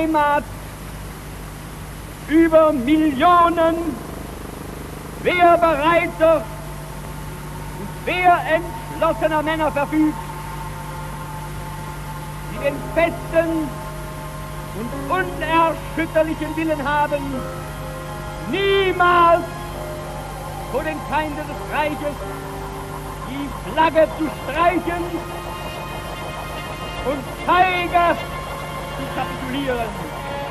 Heimat. Über Millionen. Wehrbereiter und wehrentschlossener Männer verfügt, die den festen und unerschütterlichen Willen haben, niemals vor den Feinden des Reiches die Flagge zu streichen und feige zu kapitulieren.